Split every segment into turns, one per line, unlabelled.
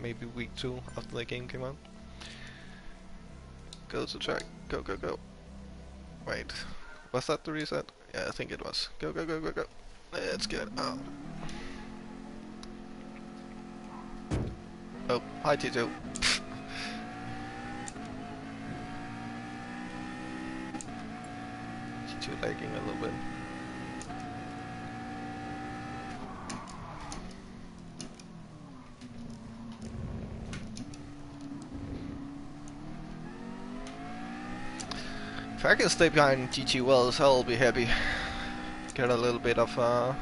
maybe week two after the game came out. Go to track. Go, go, go. Wait. Was that the reset? Yeah, I think it was. Go, go, go, go, go. Let's get out. Oh, hi T2. T2 lagging a little bit. I can stay behind GG Wells, I'll be happy. Get a little bit of uh,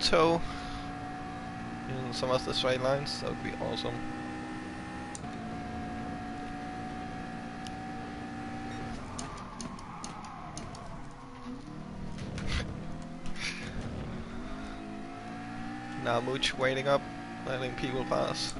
toe in some of the straight lines, that would be awesome. now Mooch waiting up, letting people pass.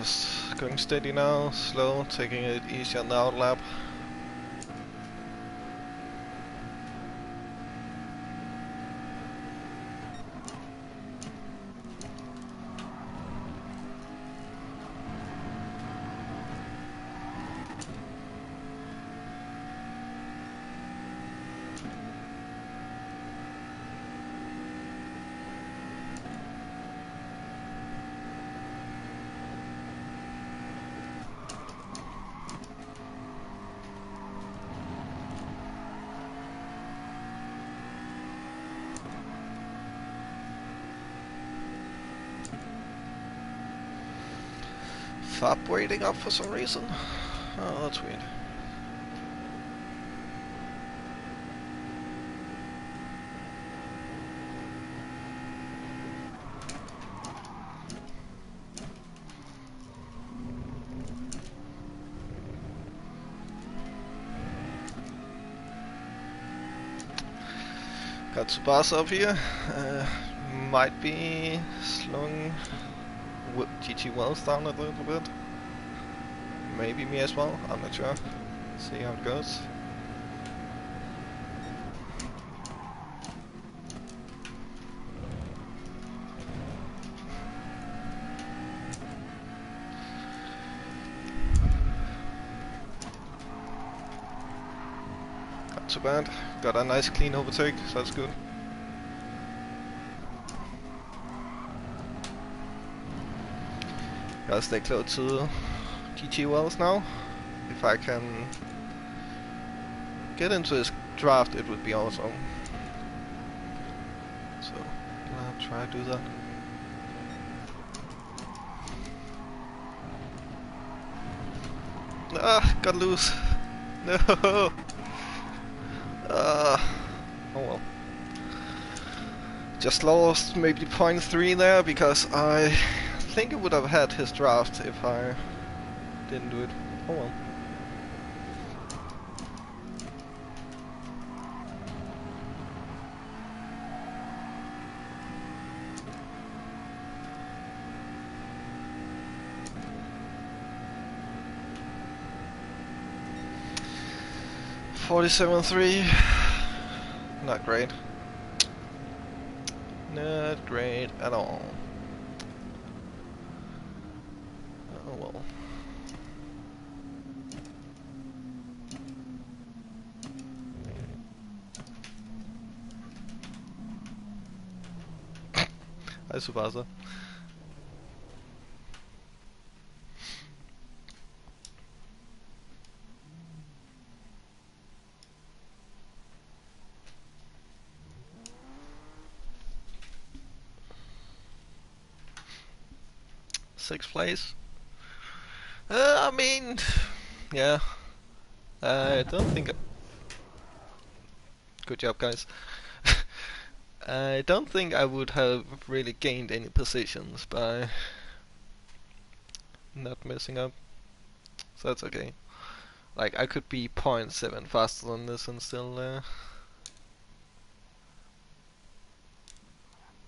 Just going steady now, slow, taking it easy on the outlap. Fab waiting up for some reason. Oh, that's weird. Got Tsubasa up here. Uh, might be slowing GG Wells down a little bit. Maybe me as well, I'm not sure. See how it goes. Not too bad. Got a nice clean overtake, so that's good. Gotta stay close to GG Wells now. If I can get into this draft, it would be awesome. So, gonna try to do that. Ah, got loose. No. Ah, oh well. Just lost maybe point three there because I think I would have had his draft if I didn't do it. Oh well. Forty-seven three. Not great. Not great at all. Oh well. Tsubasa. Sixth place. Uh, I mean, yeah. I don't think. Good job, guys. I don't think I would have really gained any positions by not messing up. So that's okay. Like, I could be 0.7 faster than this and still uh,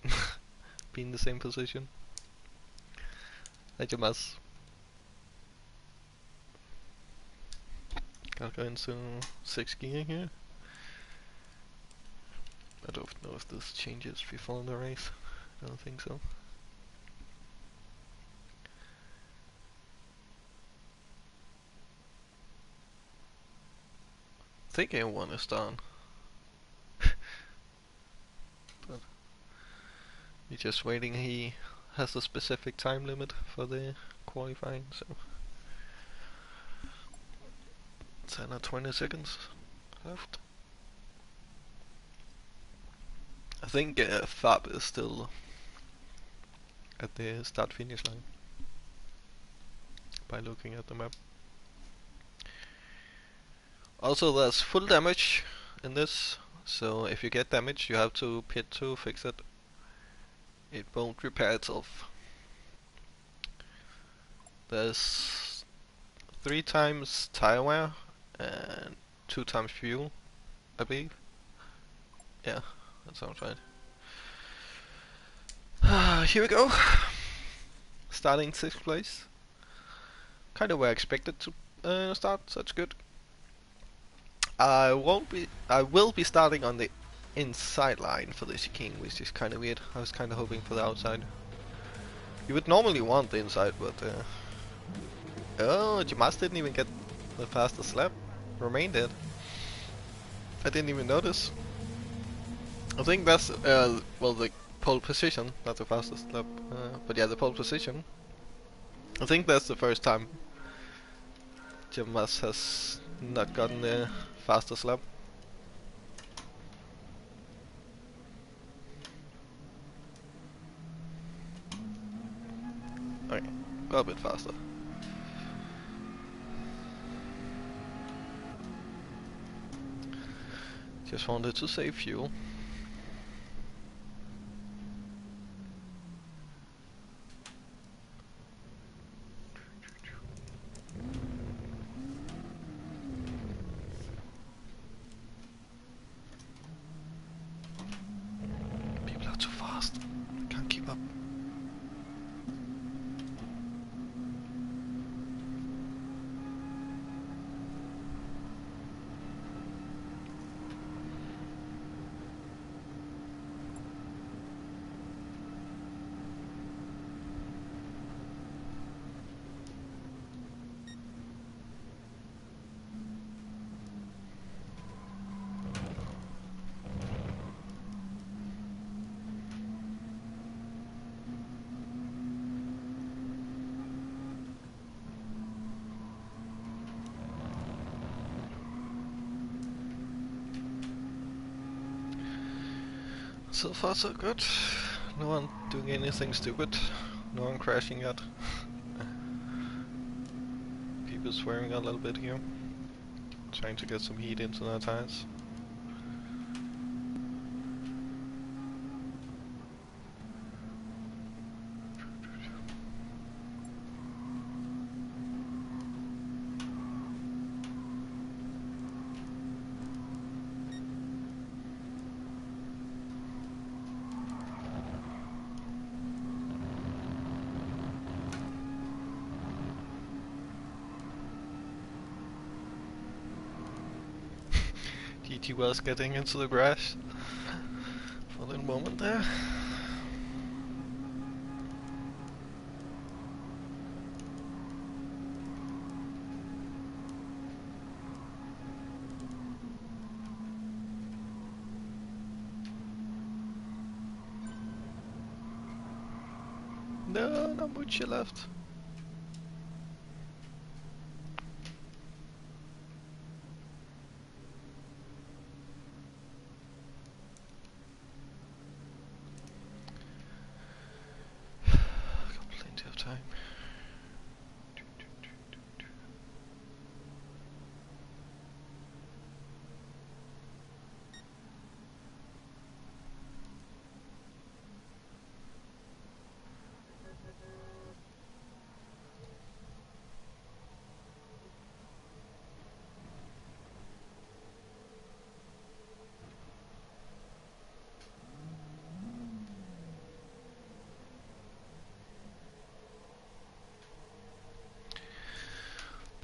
be in the same position. Like a mess. Gotta go into 6 gear here. I don't know if this changes before the race. I don't think so. I think A1 is done. but you're just waiting, he has a specific time limit for the qualifying, so 10 or 20 seconds left. I think uh, Fab is still at the start finish line by looking at the map. Also there's full damage in this, so if you get damage you have to pit to fix it. It won't repair itself. There's three times tire wear and two times fuel, I believe. Yeah, that sounds right. Here we go. Starting sixth place. Kind of where I expected to uh, start, that's good. I won't be. I will be starting on the inside line for the king, which is kind of weird. I was kind of hoping for the outside. You would normally want the inside, but uh, oh, Jamas didn't even get the fastest lap. Romain did. I didn't even notice. I think that's uh, well the pole position, not the fastest lap, uh, but yeah, the pole position. I think that's the first time Jamas has not gotten the fastest lap. Okay, go a bit faster. Just wanted to save fuel. People are too fast. I can't keep up. So far so good. No one doing anything stupid. No one crashing yet. People swearing a little bit here. Trying to get some heat into their tires. GT was getting into the grass for a little moment there. No, not much left.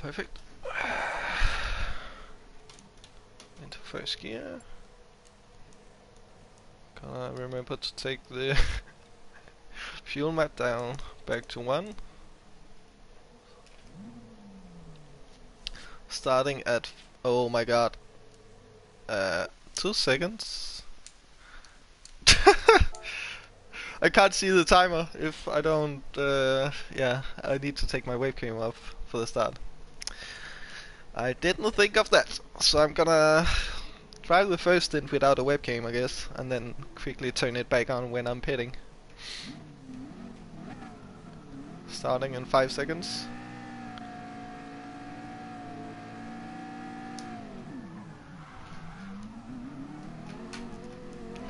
Perfect. Into first gear. Gonna remember to take the fuel map down back to one. Starting at oh my god, uh, two seconds. I can't see the timer if I don't. Uh, yeah, I need to take my webcam off for the start. I didn't think of that, so I'm gonna try the first stint without a webcam, I guess, and then quickly turn it back on when I'm pitting. Starting in 5 seconds.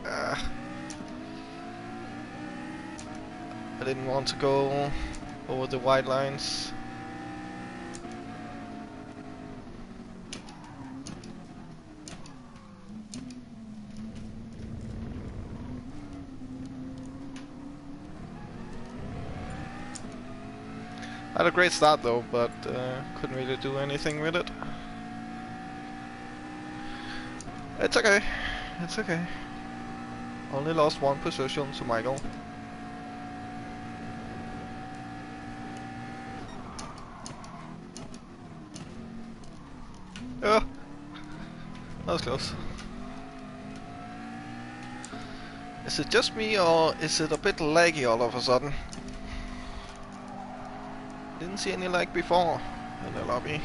Ah. I didn't want to go over the white lines. Had a great start though, but uh, couldn't really do anything with it. It's okay. It's okay. Only lost one position to Michael. Oh, that was close. Is it just me or is it a bit laggy all of a sudden? Didn't see any lag before in the lobby.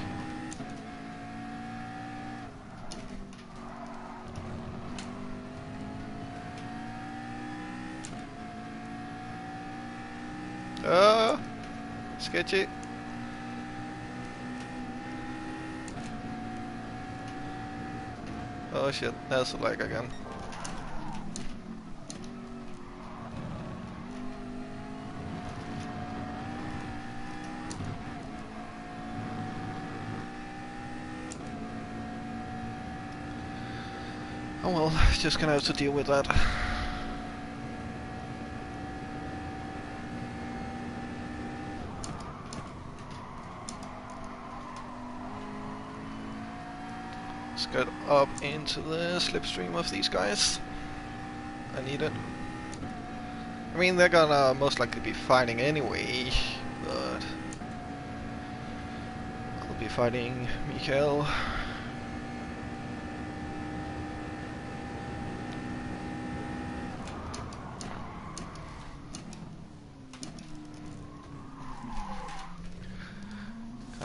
Oh, sketchy. Oh shit, there's a lag again. Oh well, just gonna have to deal with that. Let's get up into the slipstream of these guys. I need it. I mean, they're gonna most likely be fighting anyway, but... I'll be fighting Mikael.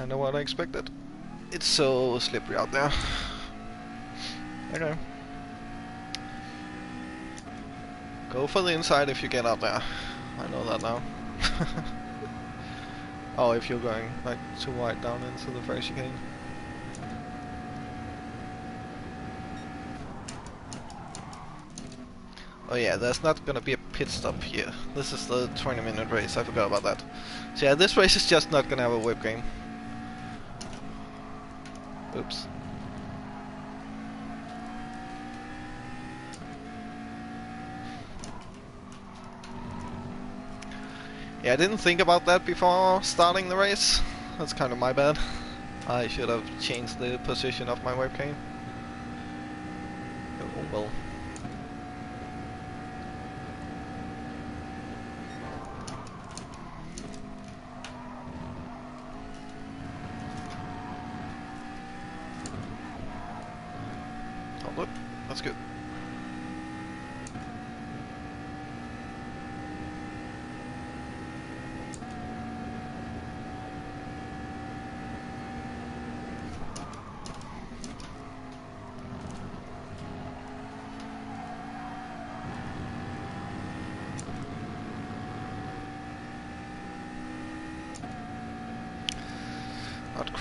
Kinda what I expected. It's so slippery out there. Okay. Go for the inside if you get out there. I know that now. oh, if you're going like too wide down into the first chicane. Oh yeah, there's not gonna be a pit stop here. This is the 20 minute race, I forgot about that. So yeah, this race is just not gonna have a whip game. Oops. Yeah, I didn't think about that before starting the race. That's kind of my bad. I should have changed the position of my webcam. Oh well. Oh look, that's good.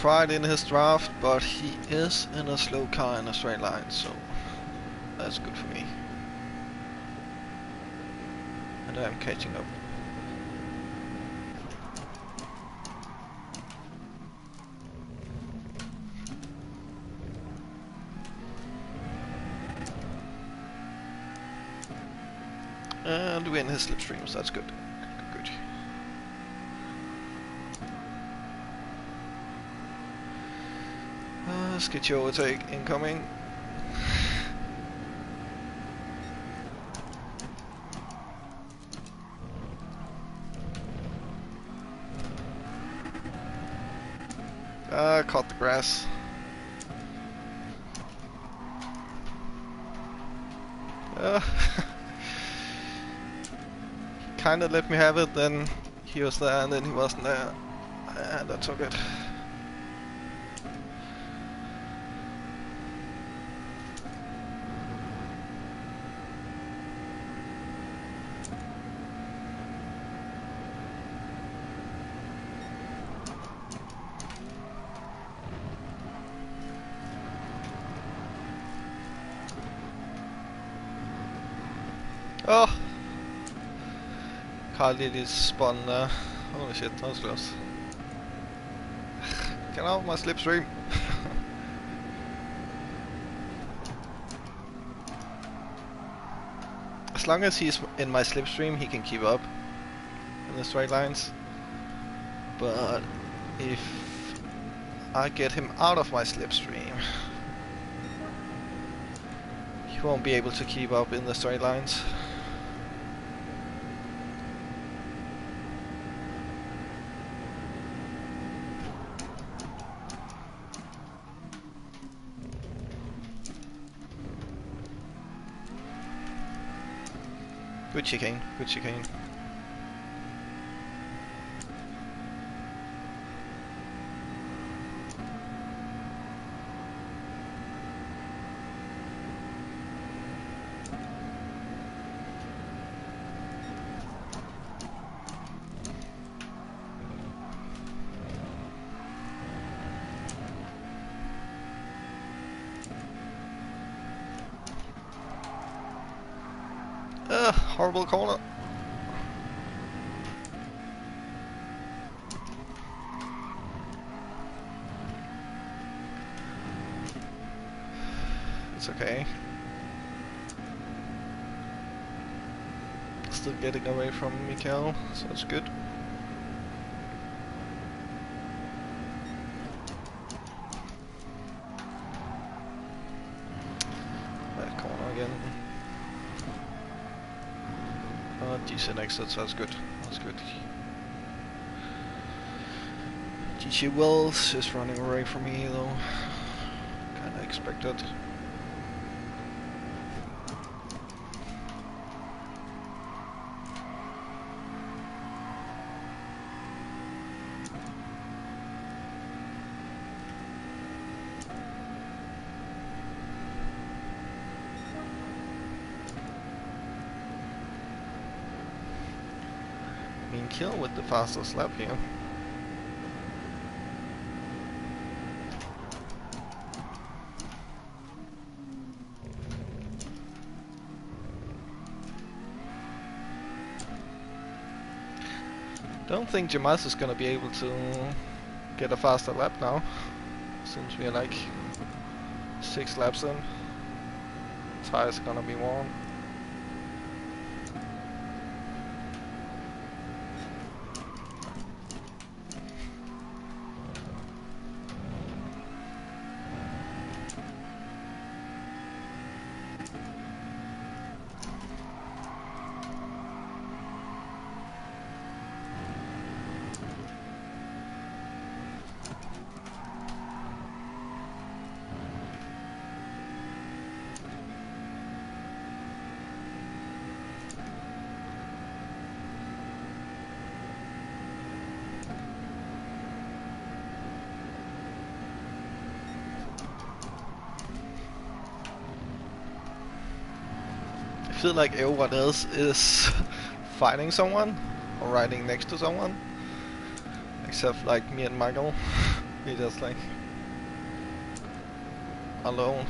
Quite in his draft, but he is in a slow car in a straight line, so that's good for me. And I'm catching up. And we're in his slipstreams, that's. Good. Let's get your overtake incoming. Ah, caught the grass. Uh, kinda let me have it, then he was there and then he wasn't there. And I took it. Oh! Carl Lilly's spun there. Holy shit, that was close. Get out my slipstream! as long as he's in my slipstream, he can keep up in the straight lines. But if I get him out of my slipstream, he won't be able to keep up in the straight lines. Chicane, good chicane. Horrible corner. It's okay. Still getting away from Mikael, so it's good. That corner again. Decent that's good. That's good. GG Wells is running away from me though. Kinda expected. Kill with the fastest lap here. Don't think Jamas is gonna be able to get a faster lap now, since we're like six laps in. Tires gonna be warm. Feel like everyone else is fighting someone or riding next to someone. Except like me and Michael. we just like alone.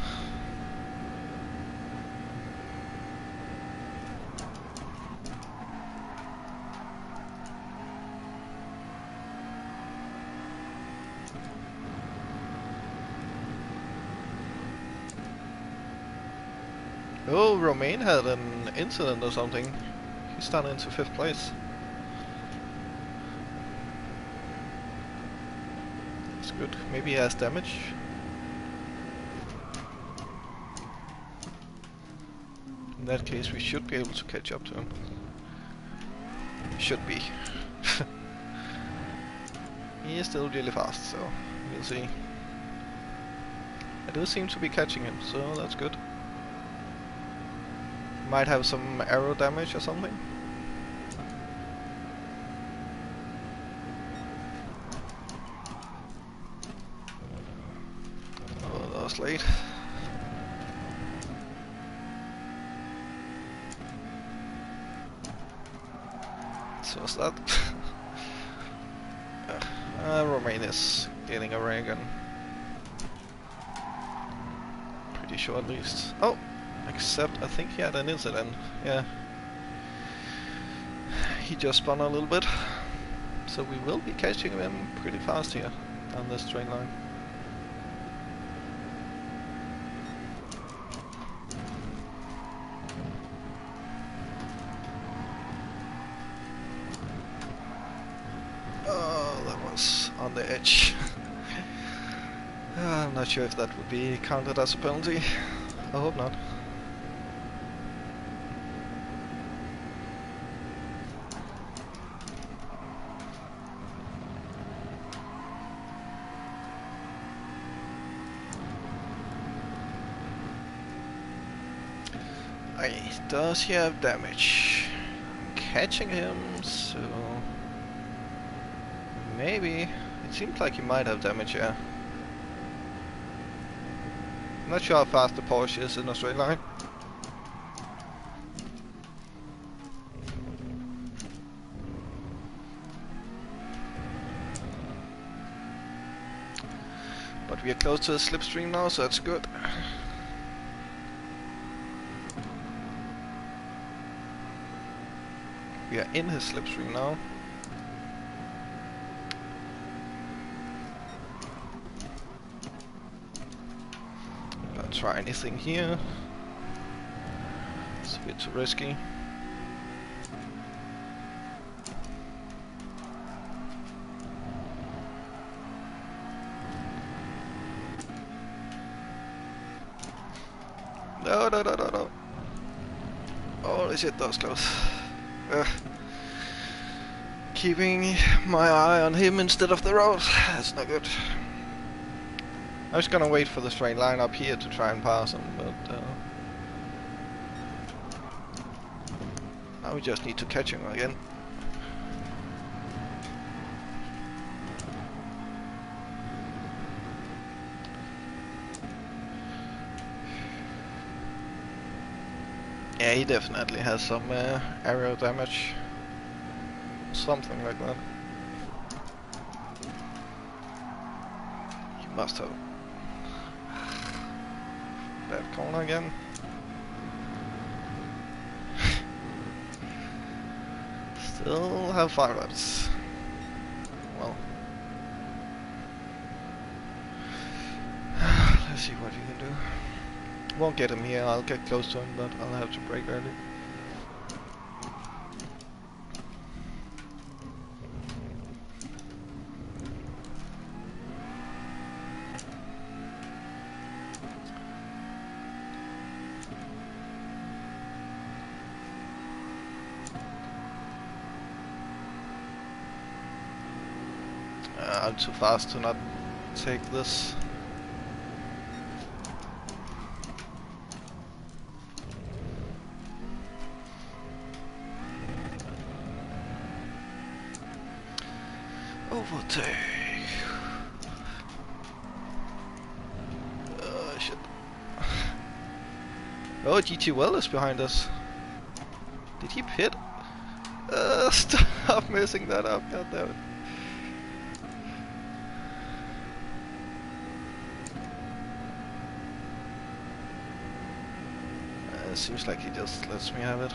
Romain had an incident or something. He's down into fifth place. That's good. Maybe he has damage. In that case, we should be able to catch up to him. Should be. he is still really fast, so we'll see. I do seem to be catching him, so that's good. Might have some aero damage or something. Oh, that was late. So what's that? uh, Romain is getting a ray gun. Pretty sure at least. Oh! Except I think he had an incident. Yeah. He just spun a little bit. So we will be catching him pretty fast here on this train line. Oh, that was on the edge. Ah, I'm not sure if that would be counted as a penalty. I hope not. Does he have damage? Catching him, so... Maybe. It seems like he might have damage, yeah. I'm not sure how fast the Porsche is in a straight line. But we are close to the slipstream now, so that's good. We are in his slipstream now. Don't try anything here. It's a bit too risky. No, no, no, no, no. Holy shit, that was close. Ugh. Keeping my eye on him instead of the road. That's not good. I was gonna wait for the straight line up here to try and pass him, but uh, now we just need to catch him again. He definitely has some uh, aerial damage. Something like that. He must have. That corner again. Still have laps. Well. Let's see what you can do. Won't get him here, I'll get close to him, but I'll have to brake early. Uh, I'm too fast to not take this. Overtake. Oh shit. Oh, GG Well is behind us. Did he pit? Uh, stop messing that up, goddammit. Uh, seems like he just lets me have it.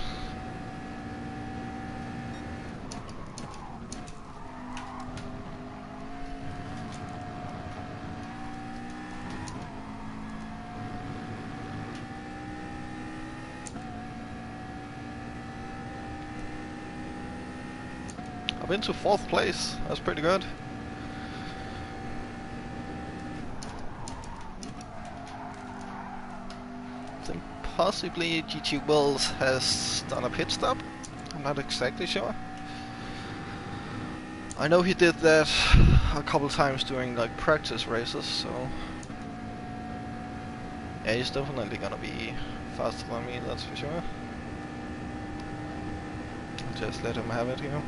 I've to fourth place. That's pretty good. I think possibly GG Wells has done a pit stop. I'm not exactly sure. I know he did that a couple times during like practice races, so yeah, he's definitely gonna be faster than me, that's for sure. Just let him have it here.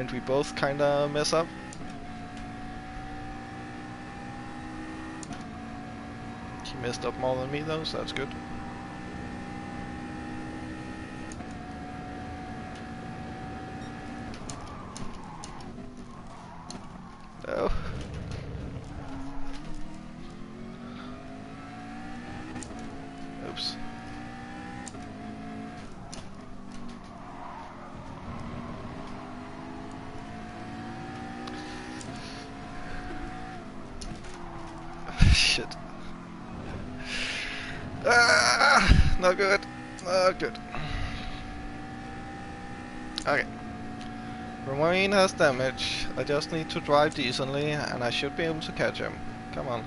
And we both kinda mess up. He messed up more than me though, so that's good. Damage. I just need to drive decently and I should be able to catch him. Come on.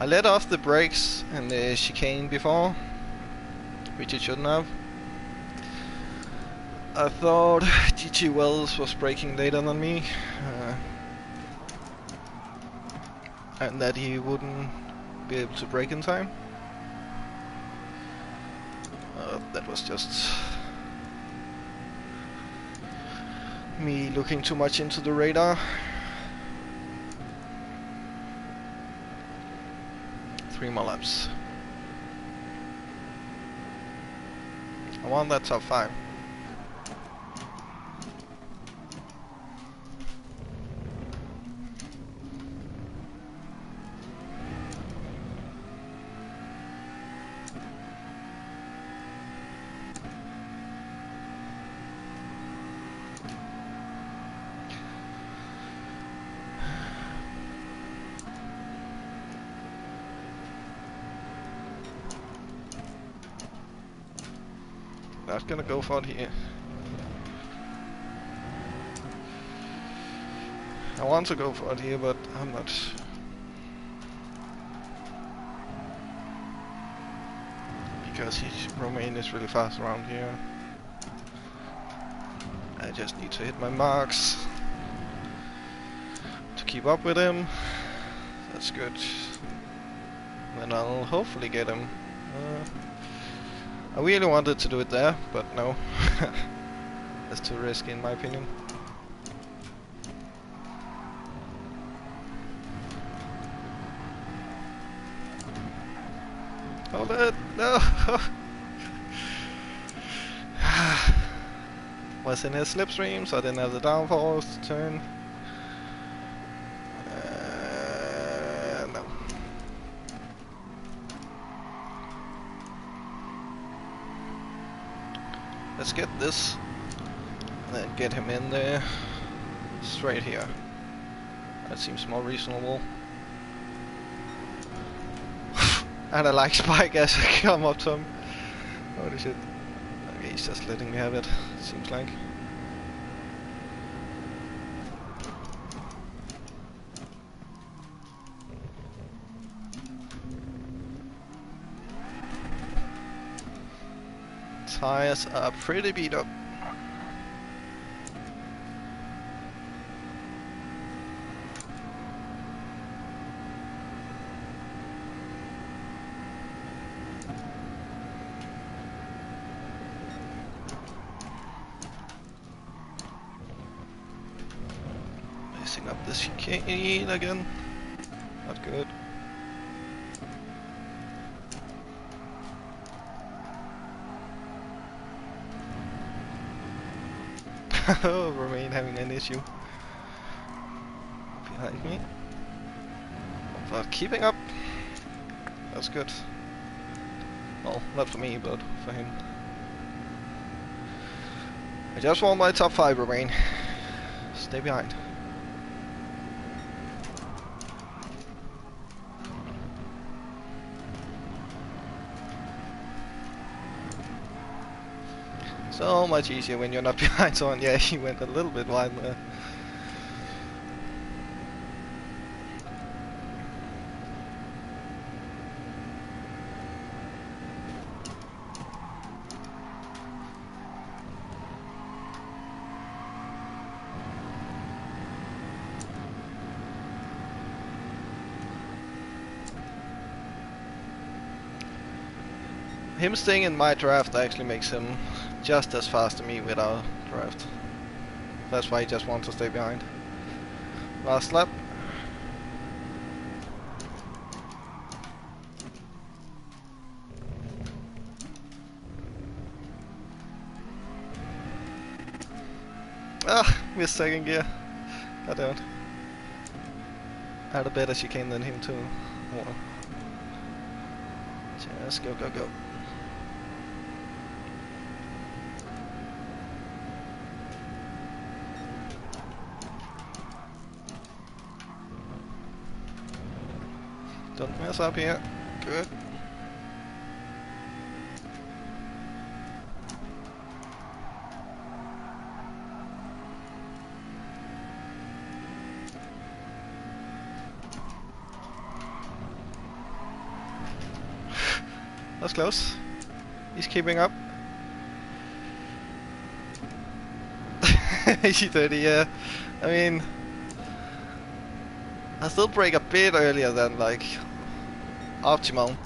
I let off the brakes in the chicane before, which I shouldn't have. I thought GG Wells was braking later than me, uh, and that he wouldn't be able to brake in time. Uh, that was just me looking too much into the radar. 3 more laps. I want that top 5. Not gonna go for here. I want to go for it here, but I'm not. Because he's Romain is really fast around here. I just need to hit my marks to keep up with him. That's good. Then I'll hopefully get him. Uh, I really wanted to do it there, but no. That's too risky in my opinion. Oh, Hold it! No! Was in his slipstream, so I didn't have the downforce to turn. Uh, no. Let's get this, then get him in there, straight here. That seems more reasonable. and I like Spike as I come up to him. Holy shit. Okay, he's just letting me have it, seems like. Tires are pretty beat up. Messing up this chicane again. Not good. Romain having an issue. Behind me. But keeping up. That's good. Well, not for me, but for him. I just want my top 5, Romain. Stay behind. So much easier when you're not behind someone. Yeah, he went a little bit wide there. Him staying in my draft actually makes him just as fast as me with our draft. That's why he just wants to stay behind. Last lap. Ah, missed second gear. Damn it. I had a better chicane than him too. Just go, go, go. Up here. Good. That's close. He's keeping up. Easy 30, yeah. I mean, I still brake a bit earlier than like optimal.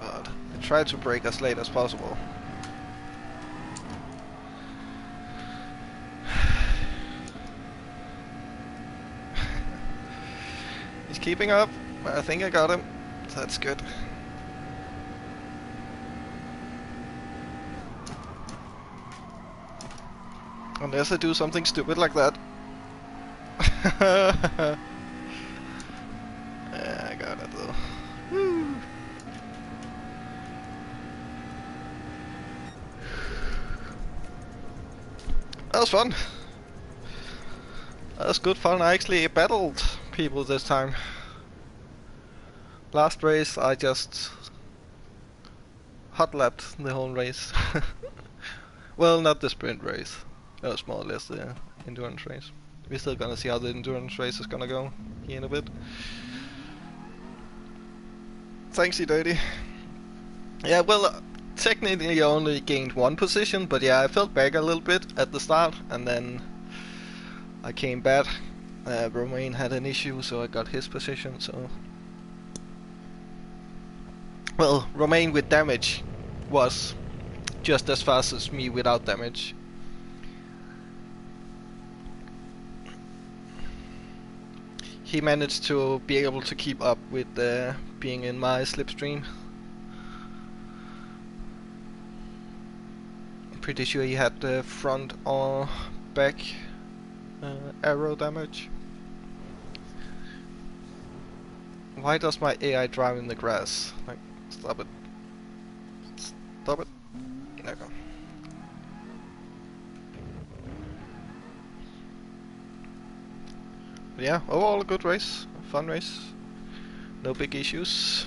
But I try to brake as late as possible. He's keeping up. I think I got him. That's good. Unless I do something stupid like that. yeah, I got it though. Woo. That was fun. That was good fun. I actually battled people this time. Last race I just hot lapped the whole race. well, not the sprint race. That was more or less the endurance race. We're still gonna see how the endurance race is gonna go here in a bit. Thanks, you dirty. Yeah, well, technically only gained one position, but yeah, I felt back a little bit at the start, and then I came back. Uh, Romain had an issue, so I got his position, so... Well, Romain with damage was just as fast as me without damage. he managed to be able to keep up with uh, being in my slipstream. Pretty sure he had the front or back uh, aero damage. Why does my AI drive in the grass? Like, stop it. Stop it. There you go. But yeah, overall a good race, fun race, no big issues.